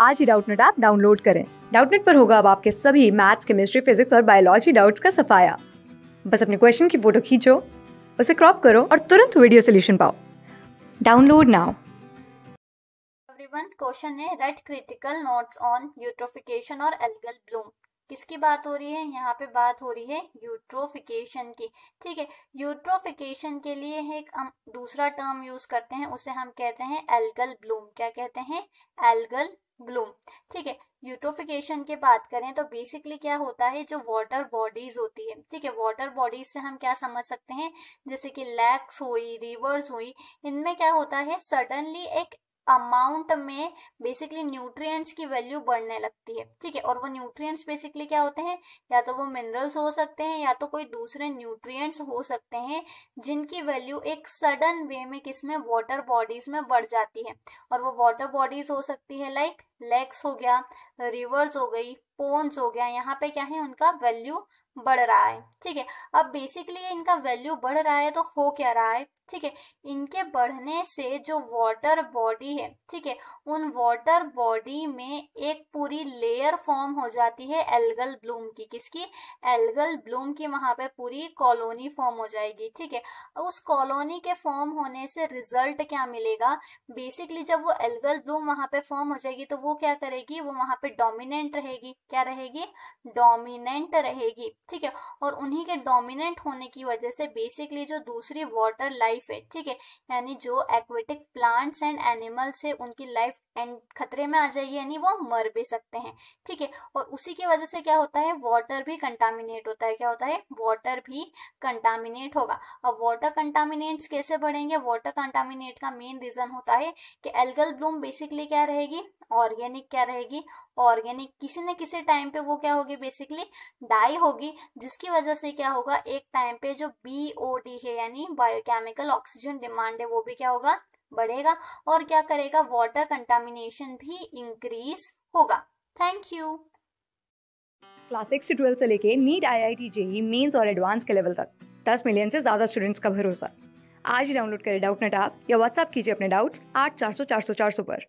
आज ही Doubtnut app download करें। डाउटनेट पर होगा अब आपके सभी मैथ्स, केमिस्ट्री, फिजिक्स और बायोलॉजी डाउट्स का सफाया। बस अपने क्वेश्चन की फ़ोटो खींचो, उसे क्रॉप करो और तुरंत वीडियो सोल्यूशन पाओ। Download now. एवरीवन, क्वेश्चन है write critical notes on eutrophication और एल्गल ब्लूम। किसकी बात हो रही है? यहाँ पे बात हो रही है यूट्रोफिकेशन की। ठीक है, यूट्रोफिकेशन के लिए एक हम दूसरा टर्म यूज़ करते हैं, उसे हम कहते हैं एल्गल ब्लूम। क्या कहते हैं? एल्गल ब्लूम ठीक है यूट्रोफिकेशन की बात करें तो बेसिकली क्या होता है, जो वाटर बॉडीज होती है, ठीक है वाटर बॉडीज से हम क्या समझ सकते हैं? जैसे कि लैक्स हुई रिवर्स हुई, इनमें क्या होता है सडनली एक अमाउंट में बेसिकली न्यूट्रिएंट्स की वैल्यू बढ़ने लगती है, ठीक है? और वो न्यूट्रिएंट्स बेसिकली क्या होते हैं? या तो वो मिनरल्स हो सकते हैं, या तो कोई दूसरे न्यूट्रिएंट्स हो सकते हैं, जिनकी वैल्यू एक सडन वे में किसमें? वाटर बॉडीज में बढ़ जाती है। और वो वाटर बॉडीज हो सकती है लाइक लेक्स हो गया रिवर्स हो गई पोन्स हो गया, यहाँ पे क्या है, उनका वैल्यू बढ़ रहा है, ठीक है? अब बेसिकली इनका वैल्यू बढ़ रहा है तो हो क्या रहा है, ठीक है? इनके बढ़ने से जो वाटर बॉडी है, ठीक है? उन वाटर बॉडी में एक पूरी लेयर फॉर्म हो जाती है एल्गल ब्लूम की, किसकी? एल्गल ब्लूम की वहाँ पे पूरी कॉलोनी फॉर्म हो जाएगी, ठीक है? उस कॉलोनी के फॉर्म होने से रिज़ल्ट क्या मिलेगा? बेसिकली जब वो एल्गल ब्लूम वहाँ पे फॉर्म हो जाएगी तो वो क्या करेगी? वो वहाँ पे डोमिनेंट रहेगी क्या रहेगी? डोमिनेंट रहेगी, ठीक है? और उन्हीं के डोमिनेंट होने की वजह से बेसिकली जो दूसरी वाटर लाइफ है, ठीक है? यानी जो एक्वेटिक प्लांट्स एंड एनिमल्स है, उनकी लाइफ एंड खतरे में आ जाएगी, यानी वो मर भी सकते हैं, ठीक है? और उसी की वजह से क्या होता है? वाटर भी कंटामिनेट होता है। क्या होता है? वाटर भी कंटामिनेट होगा। अब वाटर कंटामिनेट्स कैसे बढ़ेंगे? वाटर कंटामिनेट का मेन रीजन होता है कि एल्गल ब्लूम बेसिकली क्या रहेगी? ऑर्गेनिक क्या रहेगी? ऑर्गेनिक, किसी न किसी टाइम पे वो क्या होगी बेसिकली डाई होगी, जिसकी वजह से क्या होगा, एक टाइम पे जो बीओडी है, यानी बायोकेमिकल ऑक्सीजन डिमांड है, वो भी क्या होगा, बढ़ेगा और क्या करेगा वाटर कंटामिनेशन भी इंक्रीज होगा। थैंक यू क्लास सिक्स से ट्वेल्थ से लेके NEET I I T JEE mains और एडवांस के लेवल तक। दस मिलियन से ज़्यादा स्टूडेंट्स का भरोसा। आज ही डाउनलोड करें डाउट नेट आप या व्हाट्सअप कीजिए अपने डाउट्स आठ चार सौ चार सौ चार सौ पर।